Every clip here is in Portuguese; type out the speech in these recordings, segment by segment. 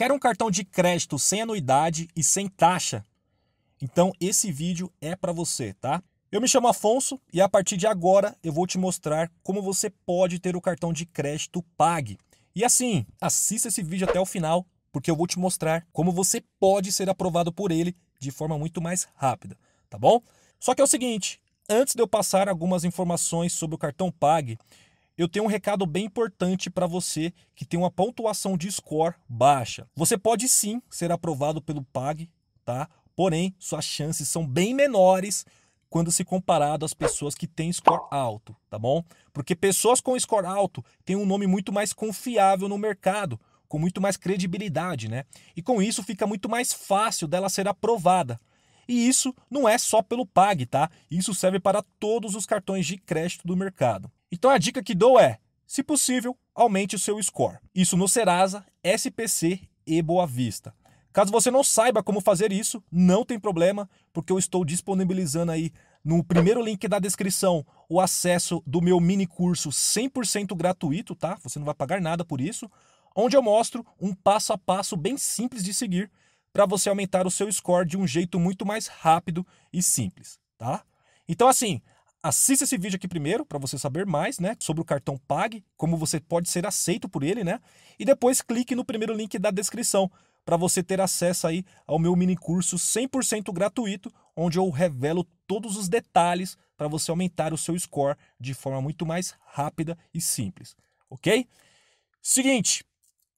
Quer um cartão de crédito sem anuidade e sem taxa? Então esse vídeo é para você, tá? Eu me chamo Afonso e a partir de agora eu vou te mostrar como você pode ter o cartão de crédito Pag. E assim, assista esse vídeo até o final, porque eu vou te mostrar como você pode ser aprovado por ele de forma muito mais rápida, tá bom? Só que é o seguinte, antes de eu passar algumas informações sobre o cartão Pag, eu tenho um recado bem importante para você que tem uma pontuação de score baixa. Você pode sim ser aprovado pelo PAG, tá? Porém, suas chances são bem menores quando se comparado às pessoas que têm score alto, tá bom? Porque pessoas com score alto têm um nome muito mais confiável no mercado, com muito mais credibilidade, né? E com isso fica muito mais fácil dela ser aprovada. E isso não é só pelo PAG, tá? Isso serve para todos os cartões de crédito do mercado. Então a dica que dou é, se possível, aumente o seu score. Isso no Serasa, SPC e Boa Vista. Caso você não saiba como fazer isso, não tem problema, porque eu estou disponibilizando aí no primeiro link da descrição o acesso do meu mini curso 100% gratuito, tá? Você não vai pagar nada por isso, onde eu mostro um passo a passo bem simples de seguir para você aumentar o seu score de um jeito muito mais rápido e simples, tá? Então assim, assista esse vídeo aqui primeiro para você saber mais, né, sobre o cartão Pag, como você pode ser aceito por ele, né? E depois clique no primeiro link da descrição para você ter acesso aí ao meu mini curso 100% gratuito, onde eu revelo todos os detalhes para você aumentar o seu score de forma muito mais rápida e simples, OK? Seguinte,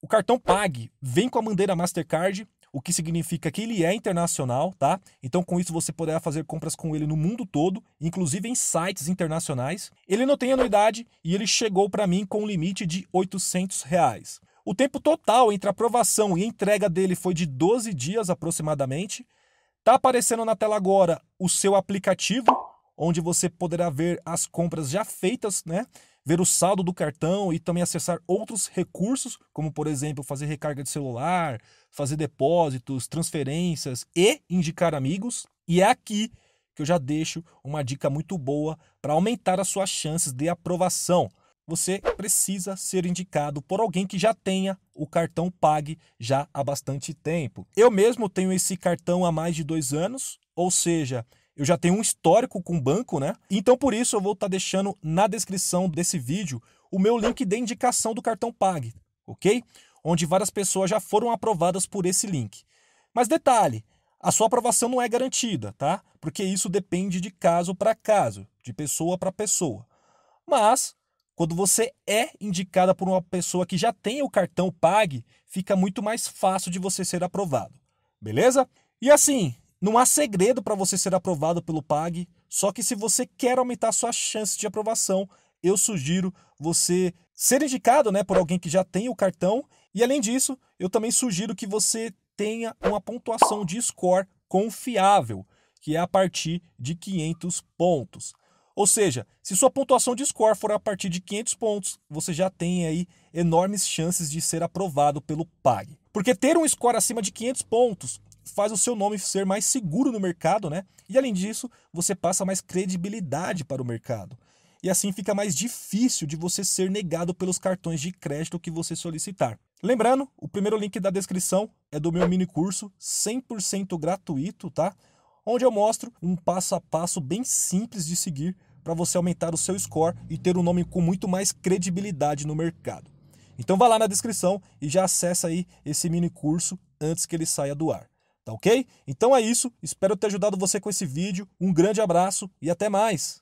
o cartão Pag vem com a bandeira Mastercard o que significa que ele é internacional, tá? Então com isso você poderá fazer compras com ele no mundo todo, inclusive em sites internacionais. Ele não tem anuidade e ele chegou para mim com um limite de 800 reais. O tempo total entre aprovação e entrega dele foi de 12 dias aproximadamente. Tá aparecendo na tela agora o seu aplicativo, onde você poderá ver as compras já feitas, né? Ver o saldo do cartão e também acessar outros recursos, como por exemplo fazer recarga de celular, fazer depósitos, transferências e indicar amigos. E é aqui que eu já deixo uma dica muito boa para aumentar as suas chances de aprovação. Você precisa ser indicado por alguém que já tenha o cartão Pag já há bastante tempo. Eu mesmo tenho esse cartão há mais de dois anos, ou seja, eu já tenho um histórico com o banco, né? Então por isso eu vou estar tá deixando na descrição desse vídeo o meu link de indicação do cartão Pag, ok? Onde várias pessoas já foram aprovadas por esse link. Mas detalhe, a sua aprovação não é garantida, tá? Porque isso depende de caso para caso, de pessoa para pessoa. Mas quando você é indicada por uma pessoa que já tem o cartão Pag, fica muito mais fácil de você ser aprovado. Beleza? E assim, não há segredo para você ser aprovado pelo PAG, só que se você quer aumentar sua chance de aprovação, eu sugiro você ser indicado né, por alguém que já tem o cartão. E além disso, eu também sugiro que você tenha uma pontuação de score confiável, que é a partir de 500 pontos. Ou seja, se sua pontuação de score for a partir de 500 pontos, você já tem aí enormes chances de ser aprovado pelo PAG. Porque ter um score acima de 500 pontos faz o seu nome ser mais seguro no mercado, né? E além disso, você passa mais credibilidade para o mercado. E assim fica mais difícil de você ser negado pelos cartões de crédito que você solicitar. Lembrando, o primeiro link da descrição é do meu mini curso 100% gratuito, tá? Onde eu mostro um passo a passo bem simples de seguir para você aumentar o seu score e ter um nome com muito mais credibilidade no mercado. Então vá lá na descrição e já acessa aí esse mini curso antes que ele saia do ar. Tá ok? Então é isso. Espero ter ajudado você com esse vídeo. Um grande abraço e até mais!